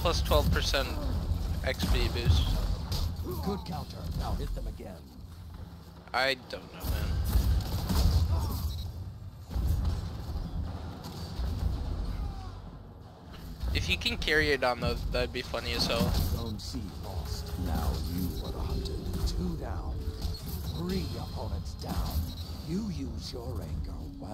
plus 12% XP boost. Good counter. Now hit them again. I don't know, man. If you can carry it on though, that'd be funny as hell. Zone C lost. Now you are the hunted. Two down. Three opponents down. You use your anger well.